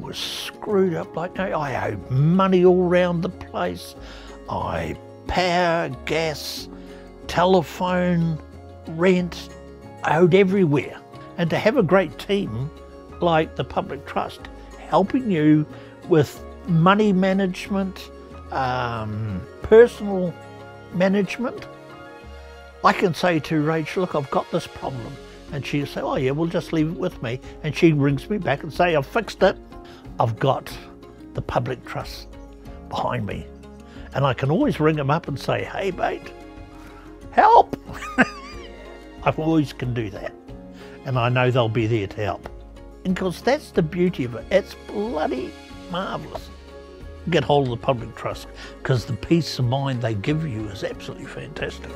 was screwed up like no, I owed money all round the place. I power, gas, telephone, rent, owed everywhere. And to have a great team like the Public Trust helping you with money management, um, personal management, I can say to Rachel, look, I've got this problem. And she'll say, oh yeah, we'll just leave it with me. And she rings me back and say, I've fixed it. I've got the public trust behind me. And I can always ring them up and say, hey mate, help. I always can do that. And I know they'll be there to help. Because that's the beauty of it. It's bloody marvellous. Get hold of the public trust because the peace of mind they give you is absolutely fantastic.